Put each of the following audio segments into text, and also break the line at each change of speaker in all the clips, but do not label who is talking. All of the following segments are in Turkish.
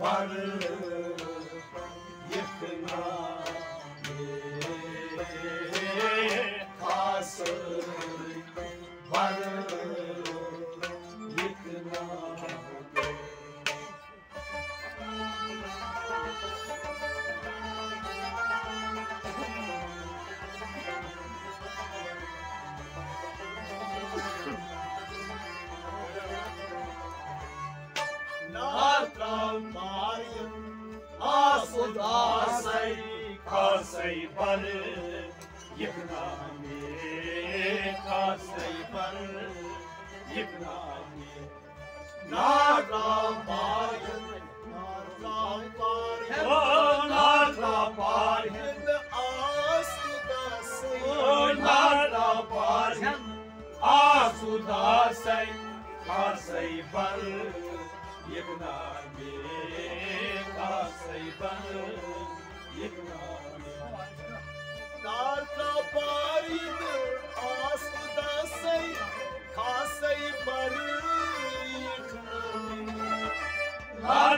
Hallelujah.
Not from Baden, not from Baden, not from Baden, Asudasai,
not from Baden, Asudasai, Kasai Bal, Yibnami, Kasai Bal, Yibnami,
not from Baden.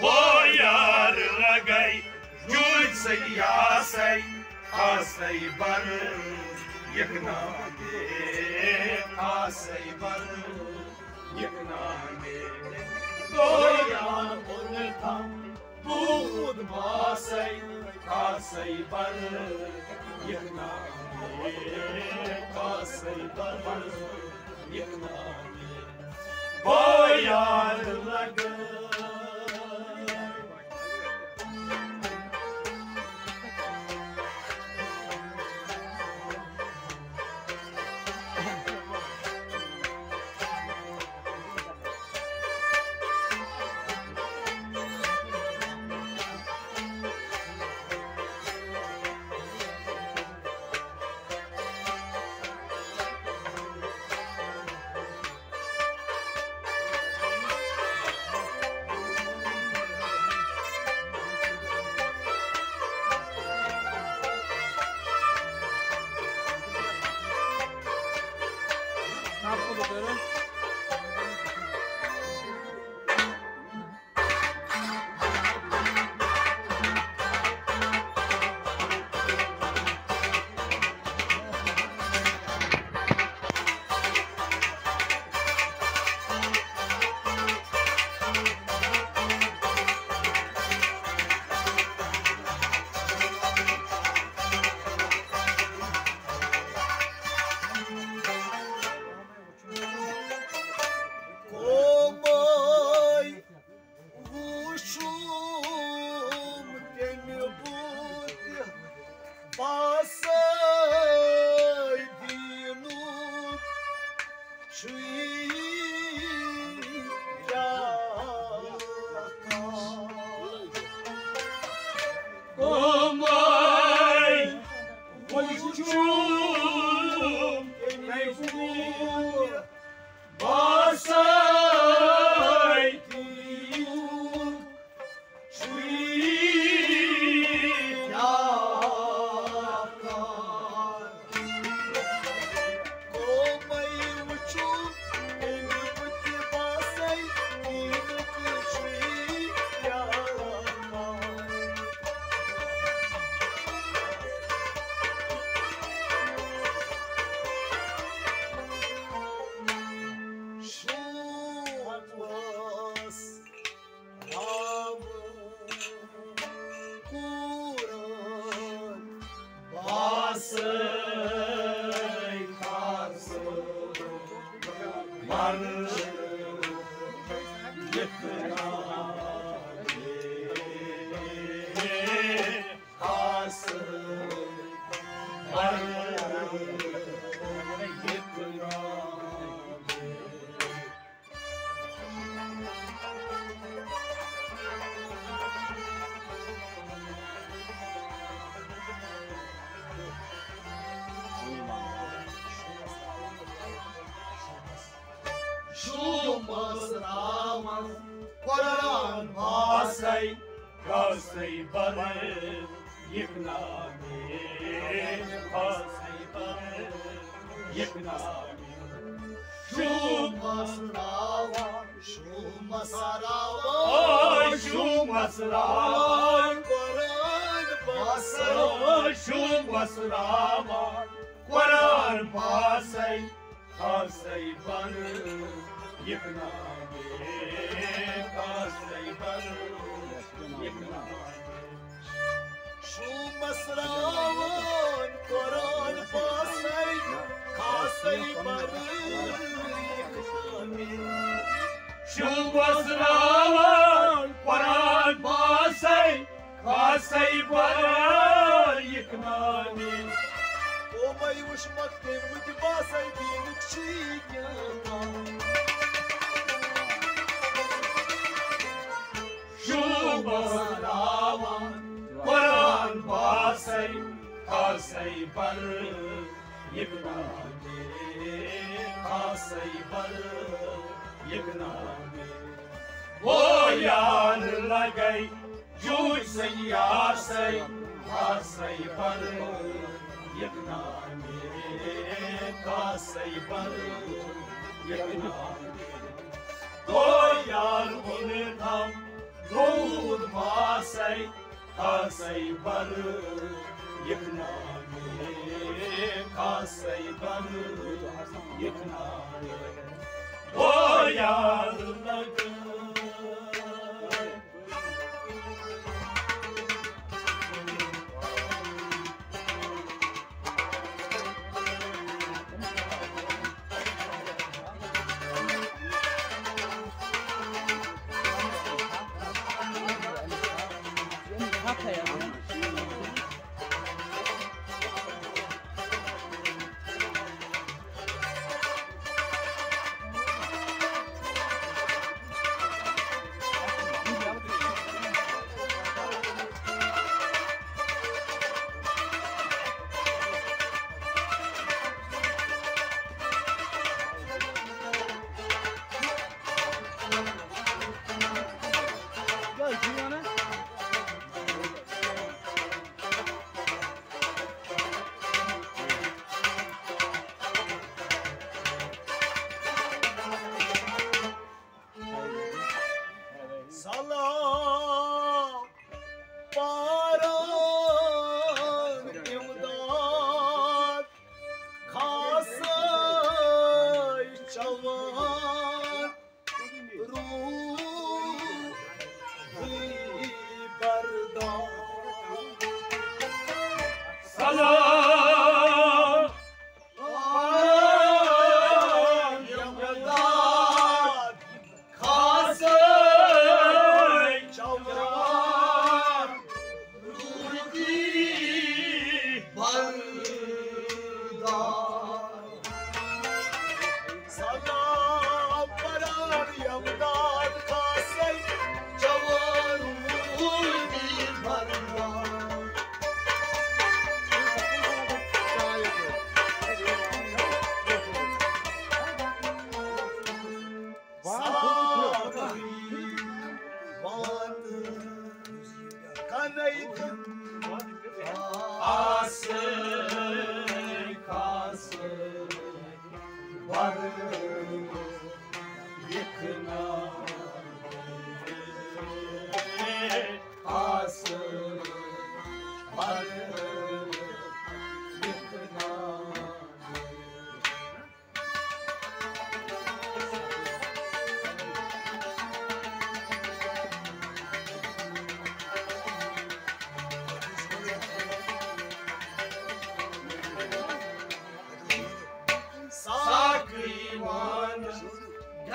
boyar ragay jul se yasay asay bar yakna de asay bar yakna de boyar untam bu khud basay asay bar yakna de asay bar yakna de boyar ragay
Quran
Masay Kasay Bar Yiknami Kasay Bar Yiknami Masravan,
şu masravan, Ay şu
masravan
Kur'an basar.
Ay şu masravan Quran Masay Kasay Bar yıkma kasayı yıkma
Şu mısravın koran pasay kasayı yıkma beni
Şu mısravın koran pasay kasayı yıkma beni
Omay uçmak devlet basay bir nükşi yana
وَسَلَامًا قُرْآن بَاسَيْ خَاسَيْ بَلْ يَبْنَا مِنْ خَاسَيْ بَلْ يَبْنَا مِنْ وہ یاد لگئی جوج سیاسی خاسَيْ بَلْ يَبْنَا مِنْ خَاسَيْ بَلْ یک نام دے تو یار بھولے تھا Hold masay kasay barı yıknami kasay barı yıknami O yarlağı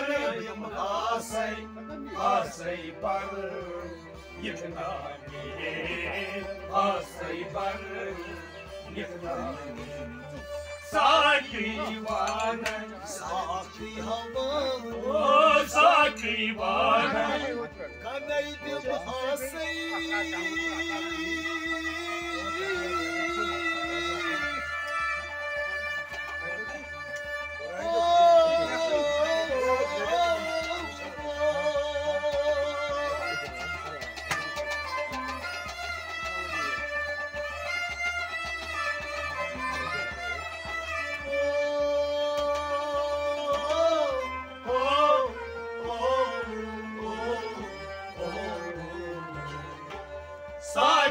மறையும் ஆசை ஆசை பரு ஆசை பரு சாக்கிவான
சாக்கி ஹவா
சாக்கிவான
கதை ஆசை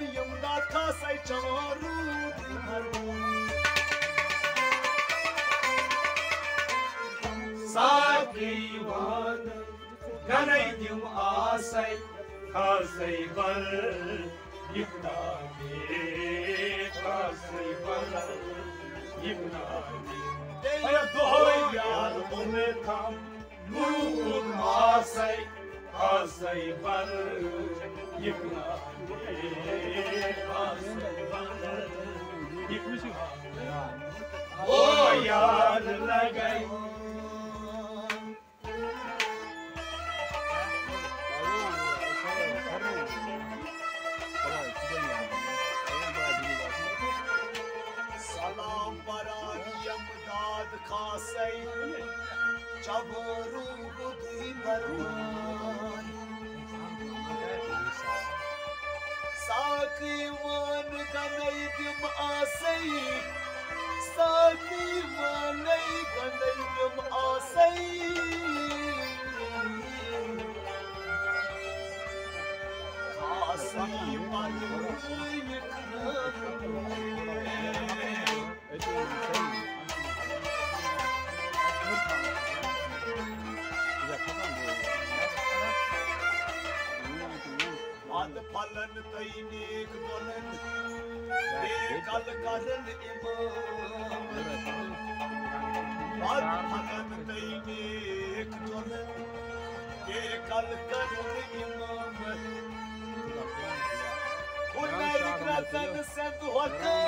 Nevjem dat kasaj čamoru primarbu
Saki vadaj, ganaj dim asaj, kasaj bar Ibna bi, kasaj bar umetam, asay bana yıkma asay bana
yıkmışım
o yarına gay
Salam baran yamdad kasay Çaburu budu imbarbu ساقي وان كنيت مآسي ساقي وان Welcome!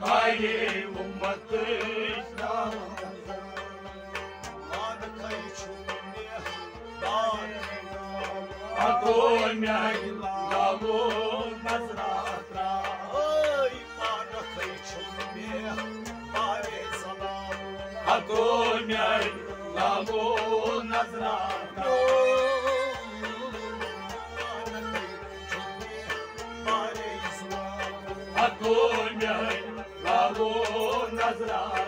Hare Ummat Krishna Akonya Namo Nasratra
Ay Manakay Chumya Pare Salam
Akonya Namo Nasratra Hazrat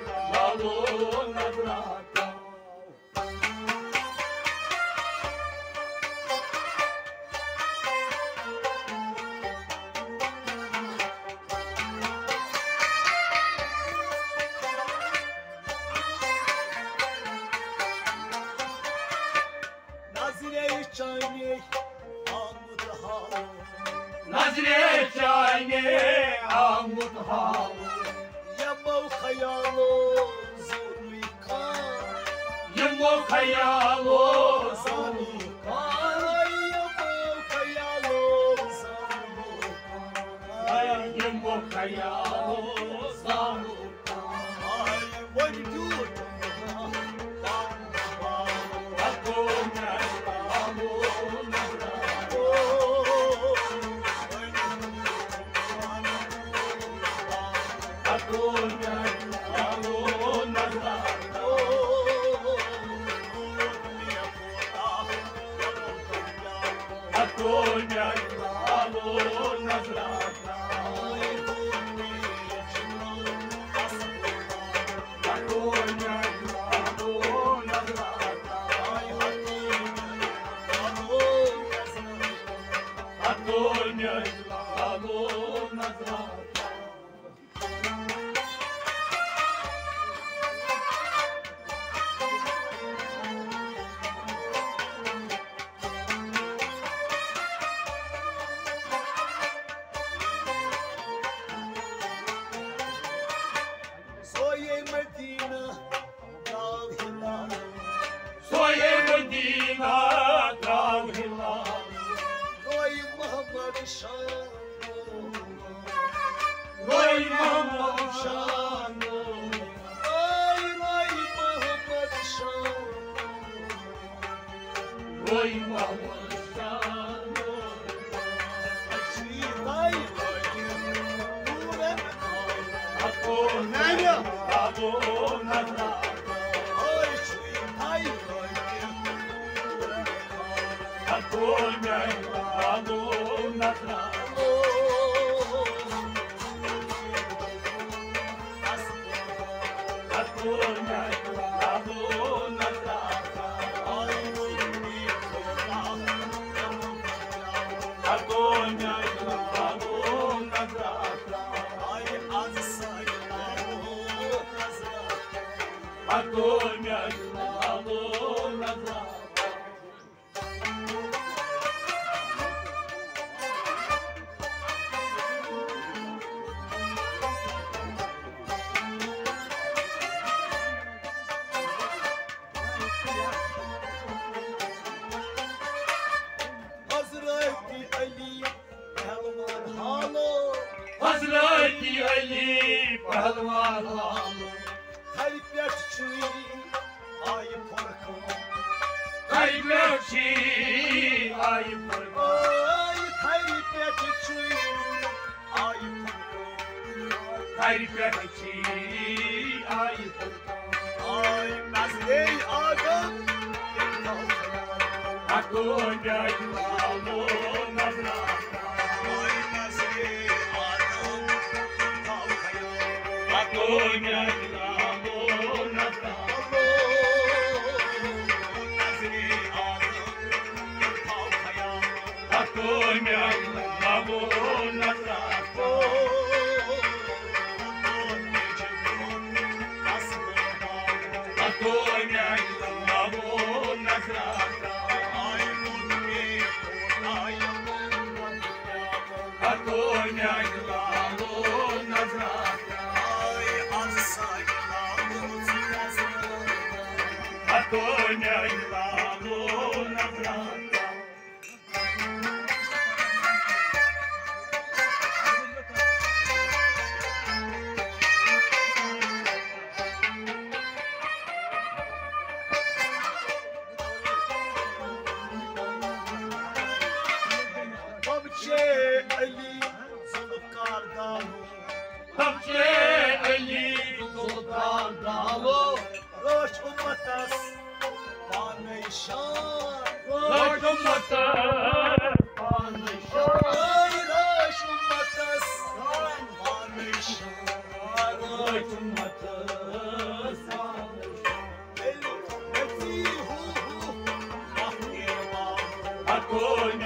I am
your Mokayao, Samuka.
I am what you.
Babu, Babu, Babu. peci Ay
Ay tayri Ay
Tayri Ay Ay
Ay mazley adam
Akonda yuvamo коня Огонь!